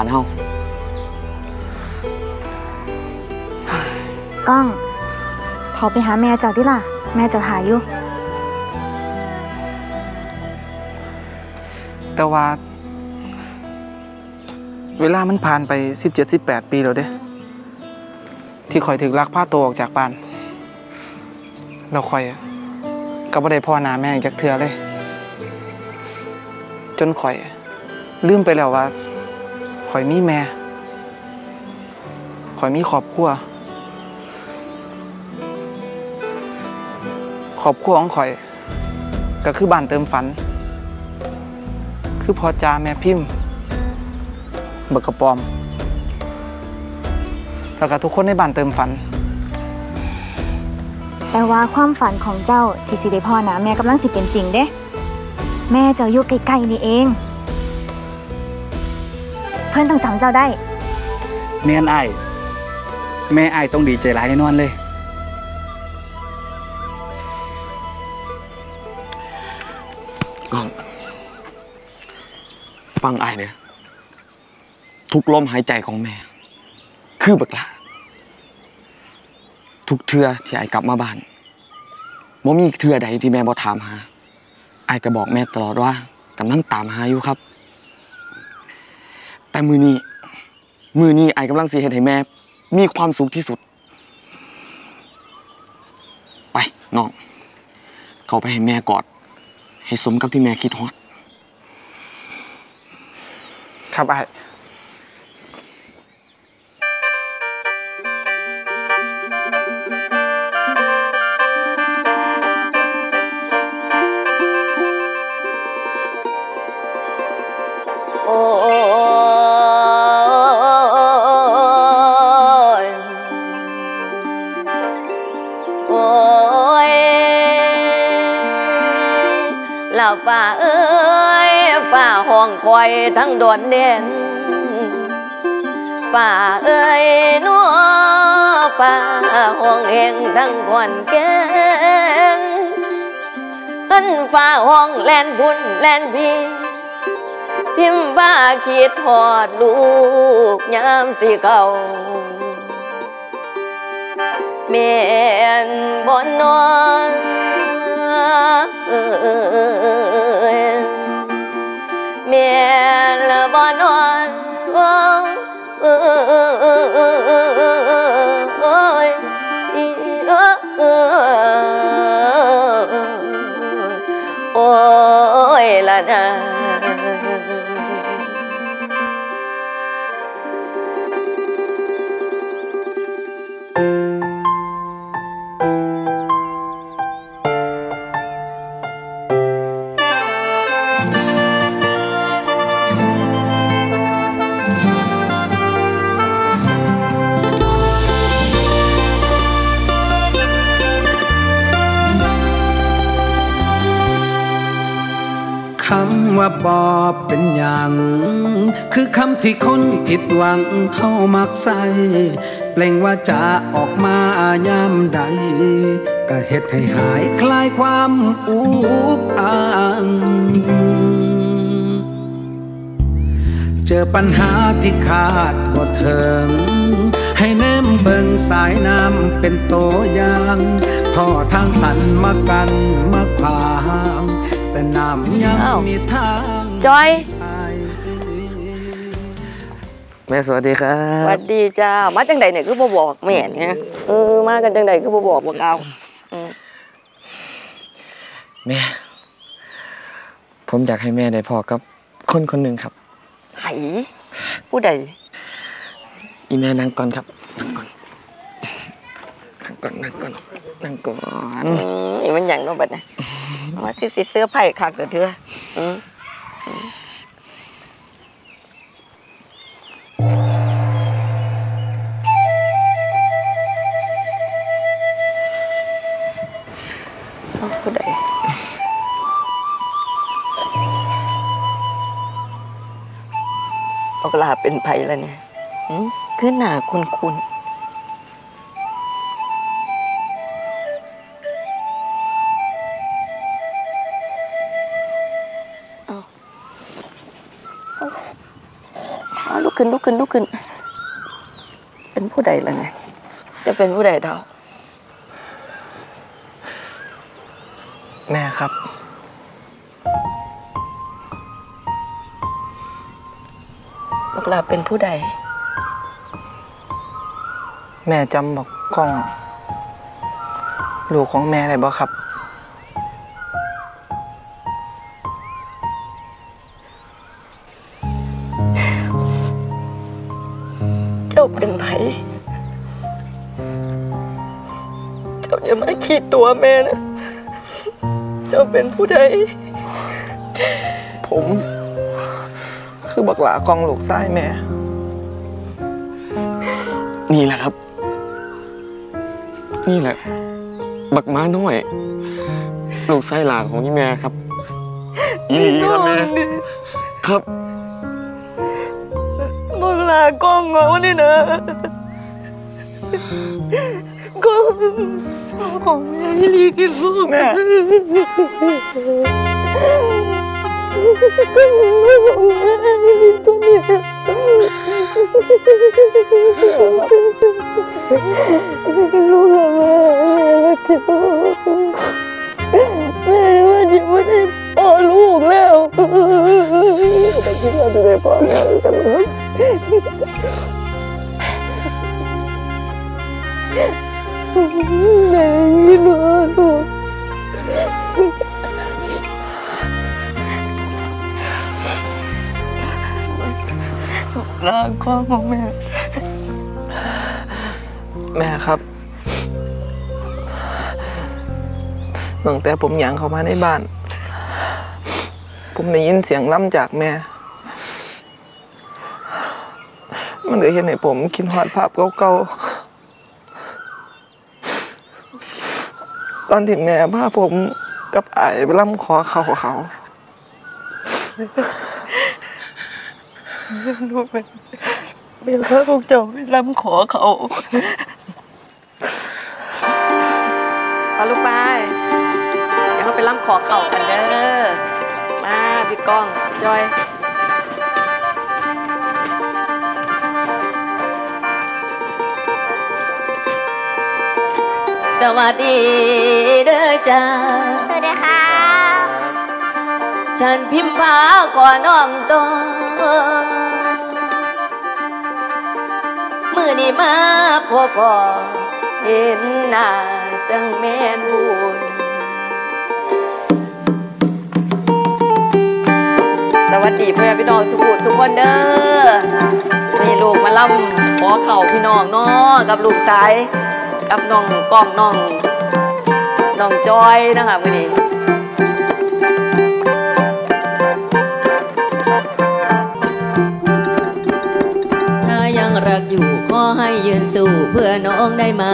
ฮอนล่ะนี่ล่ะบ้านเฮาก้องเขาไปหาแม่เจ้าดิล่ะ แม่เจะถ่ายอยู่ แต่ว่า เวลามันผ่านไป 17-18 ปีแล้วเด้ ที่คอยถึกลักพาตัวออกจากบ้าน เราคอยอะก็บ่ได้พ่อหนาแม่อีกจักเทือเลย จนคอย ลืมไปแล้วว่า คอยมีแม่คอยมีครอบครัวครอบครัวของข่อย ก็คือบ้านเติมฝัน คือพอจาแม่พิมพ์บักกระปอม แล้วก็ทุกคนในบ้านเติมฝัน แต่ว่าความฝันของเจ้าที่สิได้พ่อนะแม่กำลังสิเป็นจริงเด้ แม่เจ้าอยู่ใกล้ๆนี่เอง เพื่อนต้องจำเจ้าได้ แม่นอ้ายแม่อ้ายต้องดีใจหลายแน่นอนเลย ก้อง ฟังอ้ายเด้อทุกลมหายใจของแม่ คือบักละทุกเทื่อที่อ้ายกลับมาบ้านบ่มีเทื่อใดที่แม่บ่ถามหาอ้ายก็บอกแม่ตลอดว่ากำลังตามหาอยู่ครับ แต่มือนี้ มือนี้ไอ้กำลังสีเห็ดให้แม่ มีความสุขที่สุด ไปน้อง เขาไปให้แม่กอด ให้สมกับที่แม่คิดฮอด ครับไอ้ ป่าเอ้ยป่าห้องคอยทั้งดวนเด่นป่าเอ้ยนัวป่าห้องเองทั้งควันแก่นขันฝ่าห้องแลนบุญแลนพีพิมพ์ว่าคิดหอดลูกยามสิเก่าเมียนบนนอน เมียนละบนนอนโอ้ยโอ้ยละนะำว่าบอเป็นอย่าง คือคำที่คนผิดหวังเข้ามักใส่เปล่งว่าจะออกมายามใด ก็เฮ็ดให้หายคลายความอุกอ่างเจอปัญหาที่ขาดบ่เถิง ให้แนมเบิงสายน้ำเป็นโตวอย่างพ่อทางตันมากันมาขวาง น้ำยังอ้าวมีทางจอยไปแม่สวัสดีครัสวับสดีจ้ามาจังใดเนี่ยคือบ่บอกแม่เนี่ยเออมากันจังใดคือบ่บอกบอกเอาอืมแม่ ผมอยากให้แม่ได้พอกับคนคนหนึ่งครับไห้ผู้ใดอีแม่นั่งก่อนครับนั่งก่อนนั่งก่อนนั่งก่อนนั่งก่อนอืมนี่มันหยังเนาะบัดเนี่ย มาคือสิเสื้อไผ่คักแต่เธออืมอืมเอาผู้ใดออกลาเป็นไผแล้วเนี่ยหืมคือหนาคุณคุณ ขึ้นลุกขึ้นลุกขึ้น เป็นผู้ใดล่ะเนี่ยจะเป็นผู้ใดเท่าแม่ครับบักลาเป็นผู้ใด แม่จำบอกกล้อง ลูกของแม่ได้บ่ครับ เจ้าอย่ามาขีดตัวแม่นะ เจ้าเป็นผู้ใด ผม คือบักหลากล้องลูกซ้ายแม่ นี่แหละครับ นี่แหละ บักม้าน้อย ลูกไส้หลานของยี่แม่ครับอีหลีครับแม่ครับบักลากล้องเหรอวะนี่นะก ล้องของ แม่일와도ร่างครอบของแม่ แม่ครับ ตั้งแต่ผมหยางเข้ามาในบ้าน ผมได้ยินเสียงล่ำจากแม่ มันเลยเห็นให้ผมคิดหอดภาพเก่าๆ ตอนที่แม่พาผมกับไอ้ล่ำขอเขาเขาลูกเป็นเบลล่าพวกเจ้าไปรำขอเขาเอาลูกไปเดี๋ยวเขาไปรำขอเขากันเด้อมาพี่ก้องจอย สวัสดีเด้อจ้าสวัสดีครับฉันพิมพ์พาก่อนน้องตอมือนี้มาพอพอเห็นหน้าจังแม่นบุญสวัสดีพ่อแม่พี่น้องสุขุทุกคนเด้อมีลูกมาล่ำขอเข่าพี่น้องเนาะกับลูกสาย กับน้องกล้องน้องน้องจอยนะคะมื่อนี้ถ้ายังรักอยู่ขอให้ยืนสู้เพื่อน้องได้ไหม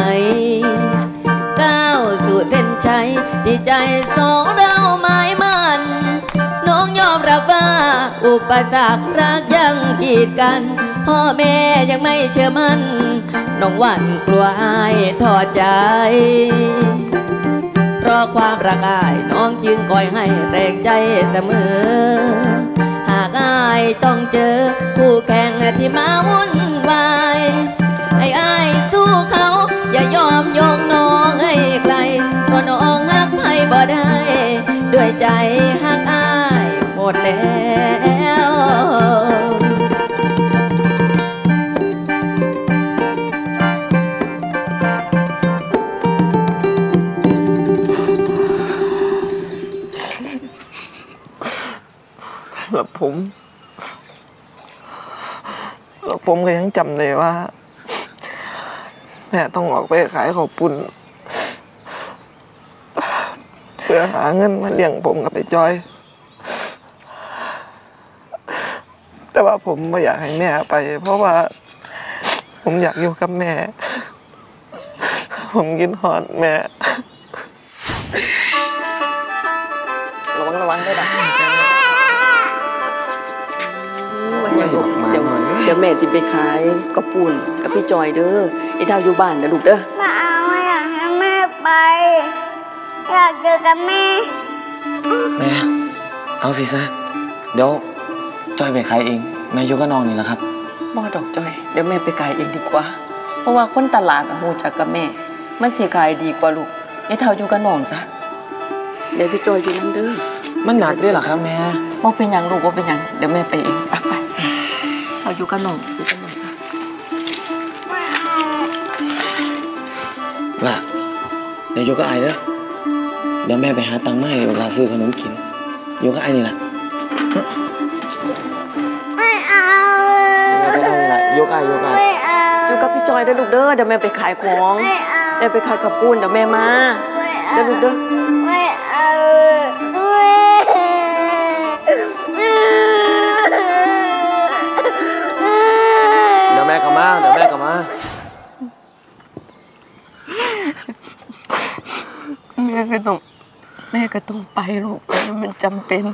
ก้าวสู่เส้นชัยที่ใจสองเราหมายมันน้องยอมรับว่าอุปสรรครักยังกีดกัน พ่อแม่ยังไม่เชื่อมั่น น้องวันกลัวอายทอดใจ เพราะความรักอายน้องจึงคอยให้แรงใจเสมอ หากอายต้องเจอผู้แข่งที่มาวุ่นวายให้อายสู้เขา อย่ายอมโยงน้องให้ไกลเพราะน้องหักใครบ่ได้ ด้วยใจหักอายหมดแล้ว ผมแล้วผมก็ยังจำเลยว่าแม่ต้องออกไปขายข้าวปุ้นเพื่อหาเงินมาเลี้ยงผมกับไอ้จอย แต่ว่าผมไม่อยากให้แม่ไป เพราะว่า ผมอยากอยู่กับแม่ ผมกินหอดแม่ เดี๋ยวแม่จิไปขายกระปูนกับพี่จอยเด้อไอ้เท่าอยู่บ้านนะลูกเด้อมาเอาอยากให้แม่ไป อยากเจอกับแม่แม่เอาสิซะเดี๋ยวจอยไปขายเอง แม่อยกก็นอนนี่แหละครับมบ่ดอกจอย เดี๋ยวแม่ไปขายเองดีกว่า เพราะว่าคนตลาดน่ะฮู้จักกับแม่ มันสิขายดีกว่าลูกยายเฒ่าอยู่กับน้องซะเดี๋ยวพี่จอยอยู่นํเด้อมันหนักด้วยเหรอครับแม่บ่เป็นหยังลูกบ่เป็นหยังเดี๋ยวแม่ไปเอง ไปไปเอาอยู่กับน้องอยู่กับน้องล่ะเดี๋ยวโยกกับไอายเด้อเดี๋ยวแม่ไปหาตังค์มาให้เวลาซื้อขนมกินโยกกับไอายนี่ล่ะไม่เอาไม่ได้ละโยกกับไอายโยกกับไอายไม่เอาอยู่กับพี่จอยเด้อลูกเด้อเดี๋ยวแม่ไปขายของไม่เอาเดี๋ยวไปขายกับปูนเดี๋ยวแม่มาไม่เอาเดี๋ยวลูกเด้อ ก็ต้องไปลูกมันจำเป็น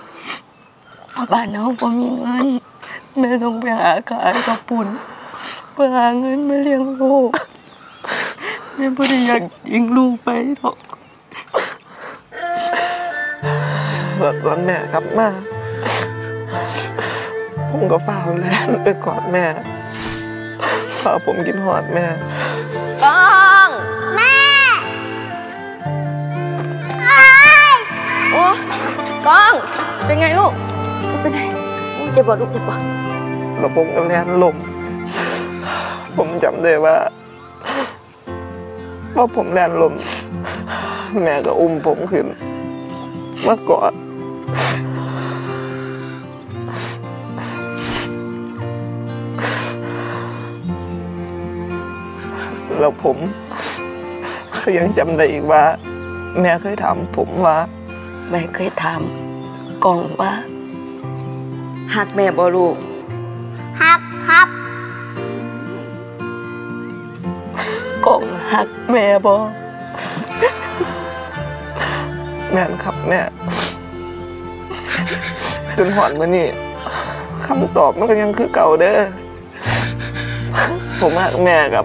เพราะบ้านเราก็มีเงินแม่ต้องไปหาขายกับปุ่นเพื่อหาเงินมาเลี้ยงลูกแม่ไม่ได้อยากยิงลูกไปหรอกแบบตอนแม่กลับมาผมก็เฝ้าแลนไปกอดแม่พาผมกินหอดแม่ ก้อง เป็นไงลูก เป็นไงเจ็บบ่ลูกเจ็บบ่แล้วผมก็แลนลมผมจำได้ว่าว่าผมแลนลม แม่ก็อุ้มผมขึ้นมากอดแล้วผมก็ยังจำได้อีกว่า แม่เคยถามผมว่า แม่เคยถามกล้องว่าหักแม่บ่ลูกฮักครับกล้องหักแม่บ่แม่นครับแม่จนหอนมานี่คำตอบมันก็ยังคือเก่าเด้อผมรักแม่ครับ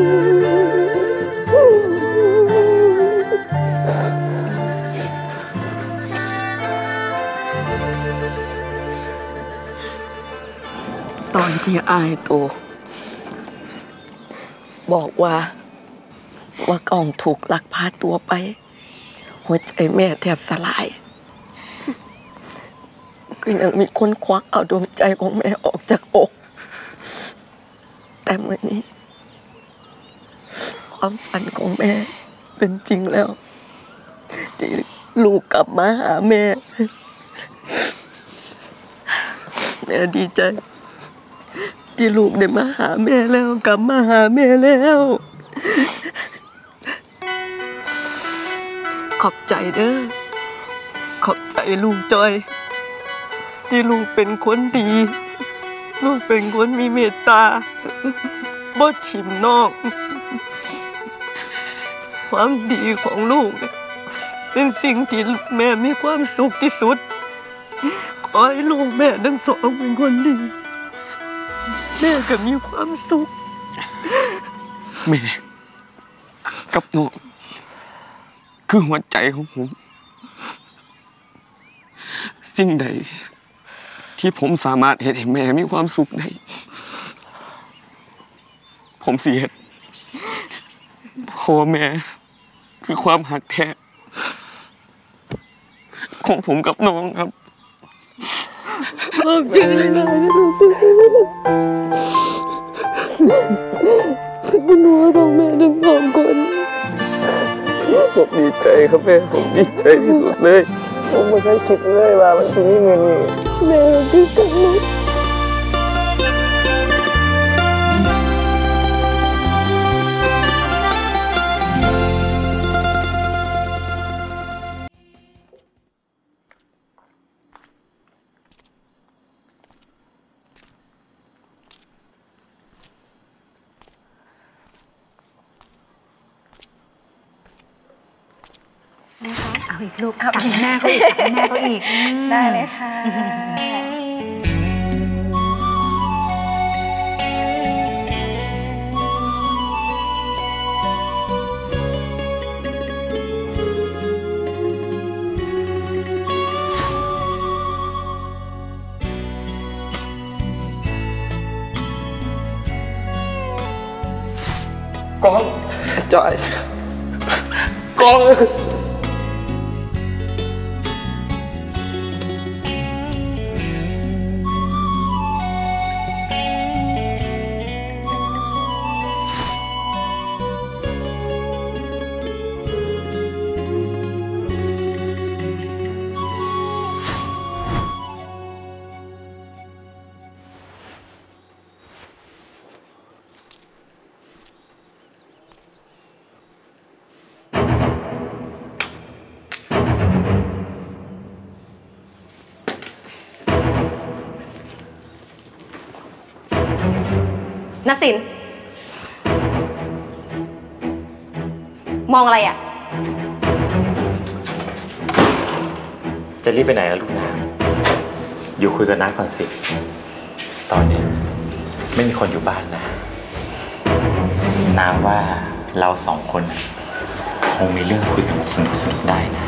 ที่อายโต บอกว่า ว่ากล้องถูกลักพาตัวไป หัวใจแม่แทบสลายก็ยังมีคนควักเอาดวงใจของแม่ออกจากอก แต่เมื่อนี้ ความฝันของแม่เป็นจริงแล้วที่ลูกกลับมาหาแม่ แม่ดีใจ ที่ลูกได้มาหาแม่แล้ว กลับมาหาแม่แล้ว ขอบใจเด้อขอบใจลูกจอย ที่ลูกเป็นคนดี ลูกเป็นคนมีเมตตาบ่ถิมนอก ความดีของลูก เป็นสิ่งที่แม่มีความสุขที่สุด ขอให้ลูกแม่ทั้งสองเป็นคนดี แม่ก็มีความสุข แม่ กับน้องคือหัวใจของผม สิ่งใด ที่ผมสามารถเห็นให้แม่มีความสุขได้ ผมเสียเพราะว่าแม่ คือความหักแท้ของผมกับน้องครับ ขอบเจหลายลูกที่หนูรักแม่ทั้งสองคนผมดีใจครับแม่ผมดีใจที่สุดเลย ผมไม่เคยคิดเลยว่ามันจะมีเงินแม่คือกัน เอาอีกลูกตักให้แม่เขาอีกตักให้แม่เขาอีกอืมได้เลยค่ะกองจอยกอง นสิน มองอะไรอะ จะรีบไปไหนล่ะลูกน้ำอยู่คุยกับน้าก่อนสิ ตอนเนี้ยไม่มีคนอยู่บ้านนะ น้ำว่าเราสองคนน่ะคงมีเรื่องคุยกันแบบสนุกๆได้นะ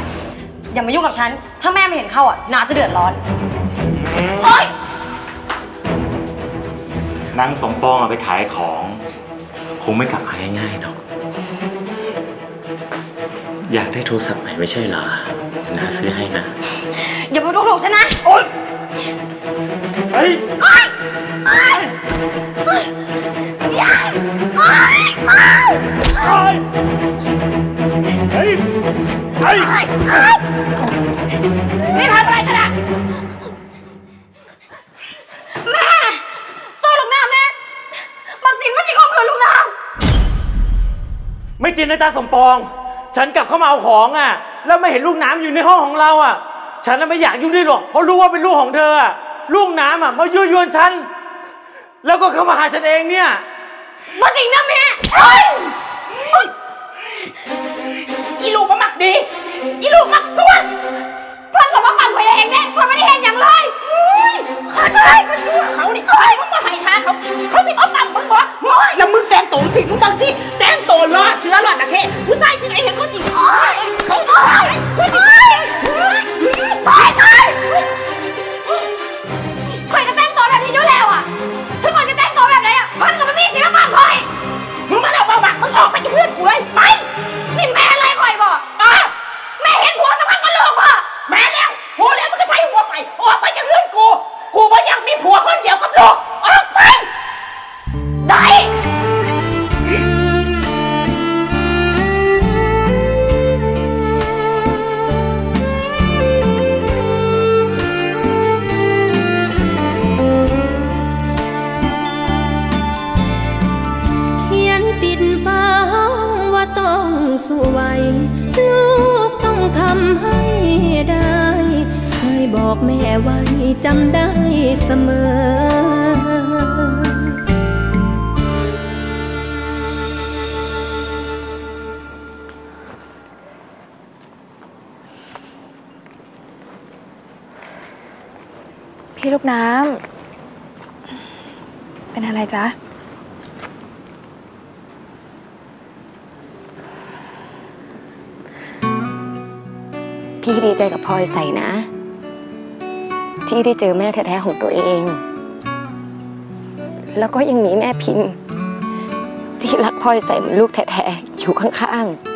อย่ามายุ่งกับฉัน ถ้าแม่ไม่เห็นเข้าอะนาจะเดือดร้อน โอ๊ย นางสมปองเอาไปขายของ คงไม่กลับมาง่ายๆหรอก อยากได้โทรศัพท์ใหม่ไม่ใช่เหรอน้าซื้อให้นะ อย่ามาดูถูกฉันนะเฮ้ยนี่ทำอะไรกันอะแม่ซ่อนลูกน้ำแน่มาสินมาสิข่มขืนลูกน้ ไม่จริงนะจ๊ะสมปอง ฉันกลับเข้ามาเอาของอะ แล้วไม่เห็นลูกน้ำอยู่ในห้องของเราอะ ฉันน่ะไม่อยากยุ่งด้วยหรอก เพราะรู้ว่าเป็นลูกของเธออะ ลูกน้ำอะมายั่วยวนฉัน แล้วก็เข้ามาหาฉันเองเนี่ยำมาจริงนะแม่โอ๊ยอีลูกมามักดี อีลูกมักส่วน เพื่อนก็มาปั่นตัวเองเนี่ยคนไม่ได้เห็นอย่างเลยขาดไปก็ชั่วเขานี่เอ้ยมึงมาให้ทาเขาเขาสิเอาปั๊มมึงบอกแล้วมึงแต่งตัวผิดมึงบางทีแต่งตัวรอดเสือรอดตะเข้ผู้ชายที่ไหนเห็นเขาจริงเขาเขาเขาสิตายตายข่อยก็แต่งตัวแบบนี้อยู่แล้วอะถ้าข่อยจะแต่งตัวแบบไหนอะเพื่อนก็ไม่มีสิมาปั่นข่อยมึงมาเอามาบักมึงออกไปจากเพื่อนกูเลยไปนี่แม่อะไรข่อยบอกแม่เห็นผัวสมัครกับลูกอะแม่ พี่ลูกน้ำ เป็นอะไรจ๊ะ พี่ดีใจกับพลอยใส่นะ ที่ได้เจอแม่แท้ๆของตัวเอง แล้วก็ยังมีแม่พิมพ์ ที่รักพลอยใส่เหมือนลูกแท้ๆอยู่ข้างๆ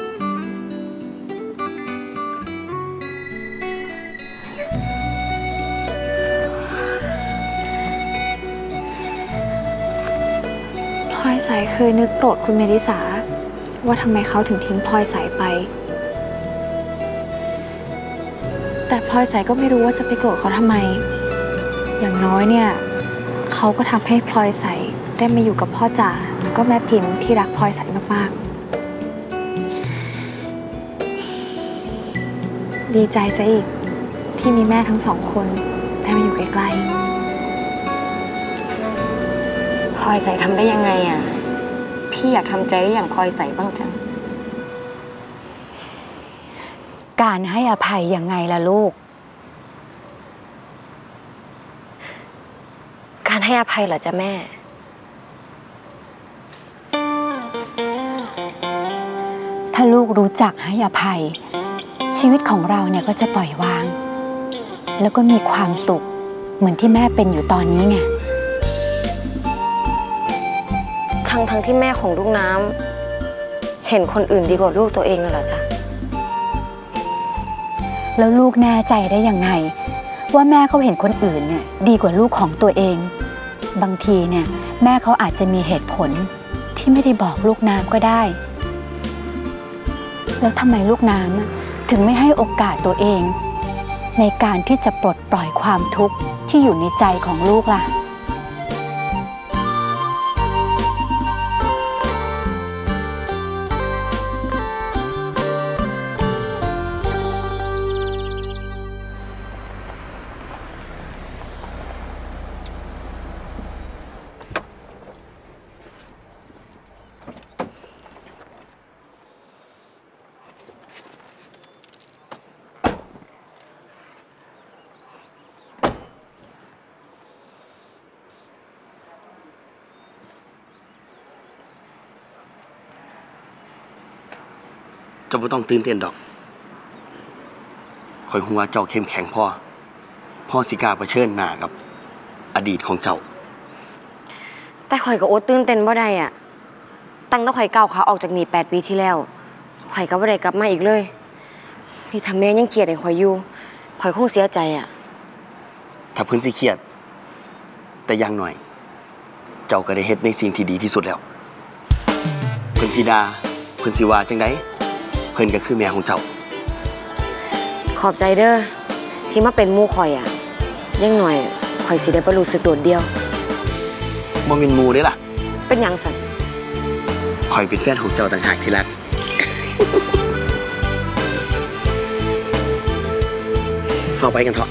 พลอยใสเคยนึกโกรธคุณเมลิสา ว่าทำไมเขาถึงทิ้งพลอยใสไป แต่พลอยใสก็ไม่รู้ว่าจะไปโกรธเขาทำไม อย่างน้อยเนี่ยเขาก็ทำให้พลอยใสได้มาอยู่กับพ่อจ๋าแล้วก็แม่พิมพ์ที่รักพลอยใสมากๆ ดีใจซะอีกที่มีแม่ทั้งสองคนได้มาอยู่ใกล้ๆพลอยใสทำได้ยังไงอะ พี่อยากทำใจได้อย่างพลอยใส่บ้างจัง การให้อภัยยังไงล่ะลูก การให้อภัยเหรอจ๊ะแม่ ถ้าลูกรู้จักให้อภัย ชีวิตของเราเนี่ยก็จะปล่อยวาง แล้วก็มีความสุขเหมือนที่แม่เป็นอยู่ตอนนี้ไง ทั้งทั้งที่แม่ของลูกน้ำเห็นคนอื่นดีกว่าลูกตัวเองน่ะเหรอจ๊ะ แล้วลูกแน่ใจได้ยังไง ว่าแม่เขาเห็นคนอื่นเนี่ยดีกว่าลูกของตัวเอง บางทีเนี่ยแม่เขาอาจจะมีเหตุผลที่ไม่ได้บอกลูกน้ำก็ได้ แล้วทำไมลูกน้ำถึงไม่ให้โอกาสตัวเอง ในการที่จะปลดปล่อยความทุกข์ที่อยู่ในใจของลูกล่ะ เจ้าบ่ต้องตื่นเต้นดอกคอยหัวาเจ้าเข้มแข็งพ่อ พ่อสิกล้าเผชิญหน้ากับ อดีตของเจ้า แต่ข่อยก็โอดตื่นเต้นบ่ได้อะตั้งแต่ข่อยก้าวขาออกจากนี่แปดปีที่แล้ว ข่อยก็บ่ได้กลับมาอีกเลย นี่ถ้าแม่ยังเกลียดให้ข่อยอยู่ ข่อยคงเสียใจอะถ้าเพิ่นสิเครียด แต่อย่างหน่อย เจ้าก็ได้เฮ็ดในสิ่งที่ดีที่สุดแล้ว เพิ่นสิดา เพิ่นสิว่าจังไดเพิ่นก็คือแม่ของเจ้า ขอบใจเด้อที่มาเป็นหมู่ข่อยอะอยังหน่อยข่อยสิได้บ่รู้สึกโดดเดียวบ่แม่นหมู่เด้ล่ะ เป็นหยังสันข่อยเป็นแฟนของเจ้าต่างหากที่รักเข้าไปกันเถอะ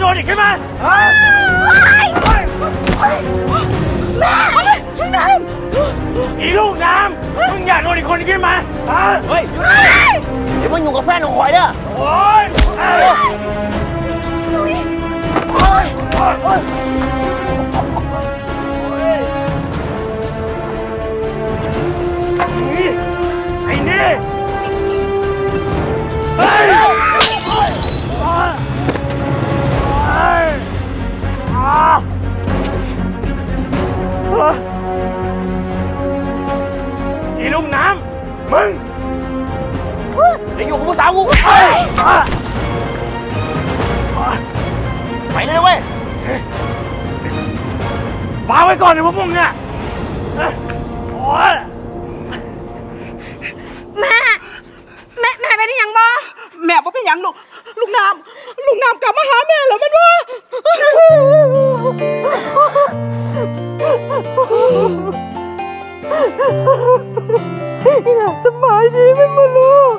โดนอีกใช่ไหมแม่น้อีลูกน้ำมึงอย่าโดนอีกคนอีกใช่ไหมฮะเฮ้ยำเดี๋ยวมึงอยู่กับแฟนของขอยเด้อโอ้ยโอ้ยโอ้ยโอ้ยไอ้นี่เฮ้ย อ่าเฮ้ยอีลูกน้ำ มึงเดี๋ยวอยู่กับผู้สาวกูไปเลยเว้ยมาไว้ก่อนเลยพวกมึงเนี่ยโอ้ยแม่ แม่ แม่เป็นยังบ่แม่บ่เป็นยังลูก ลูกน้ำลูกน้ำกลับมาหาแม่แล้วมันว่าอยากสบายดีไหมมาลูก